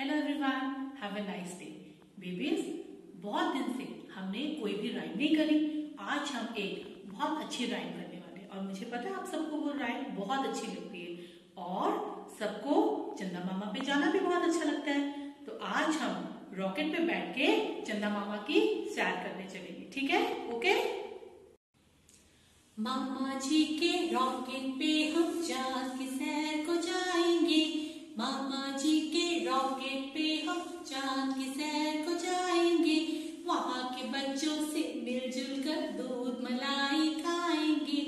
Hello everyone have a nice day babies बहुत दिन से हमने कोई भी राइम नहीं करी। आज हम एक बहुत अच्छी राइम करने वाले और मुझे पता है आप सबको वो राइम बहुत अच्छी लगती है। और सबको चंदा मामा पे जाना भी बहुत अच्छा लगता है। तो आज हम रॉकेट पे बैठ के चंदा मामा की सैर करने चलेंगे। ठीक है? ओके मामा जी के रॉकेट पे हम चाँद चाँद की सैर को जाएँगे, वहाँ के बच्चों से मिलजुल कर दूध मलाई खाएँगे।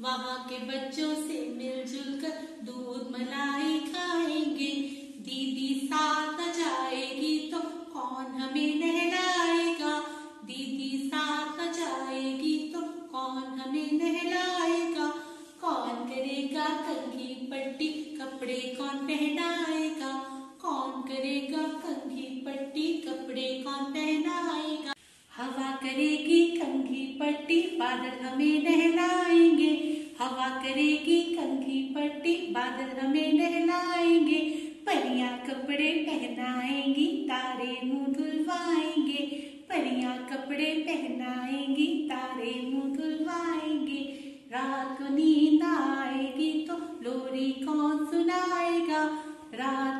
वहाँ के बच्चों से मिलजुल कर दूध मलाई खाएँगे। दीदी साथ न जाएगी तो कौन हमें नहलाएगा? दीदी साथ न जाएगी तो कौन हमें नहलाएगा? कौन करेगा कंघी पट्टी? कपड़े कौन पहनाएगा कौन पहनाएगा? हवा करेगी कंघी पट्टी, बादल हमें नहलाएँगे। हवा करेगी कंघी पट्टी, बादल हमें नहलाएँगे। परियाँ कपड़े पहनाएँगी, तारे मुँह धुलवाएँगे। परियाँ कपड़े पहनाएँगी, तारे मुँह धुलवाएँगे। रात को नींद आएगी तो लोरी कौन सुनाएगा? रात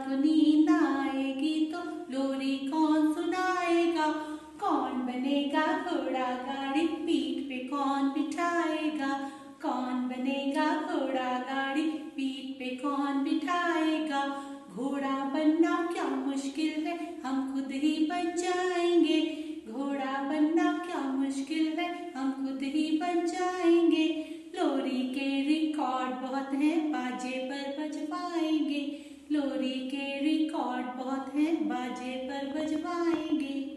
घोड़ा गाड़ी पीठ पे कौन बिठाएगा? कौन बनेगा घोड़ा गाड़ी? पीठ पे कौन बिठाएगा? घोड़ा बनना क्या मुश्किल है? हम खुद ही बन जाएँगे। घोड़ा बनना क्या मुश्किल है? हम खुद ही बन जाएँगे। लोरी के रिकॉर्ड बहुत हैं, बाजे पर बजवाएँगे। लोरी के रिकॉर्ड बहुत हैं, बाजे पर बजवाएँगे।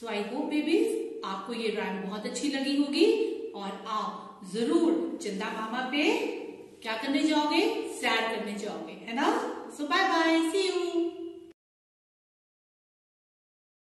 सो आई होप बेबीज आपको ये ड्राइंग बहुत अच्छी लगी होगी और आप ज़रूर चिंता मामा पे क्या करने जाओगे? सैर करने जाओगे, है ना? सो बाय बाय सी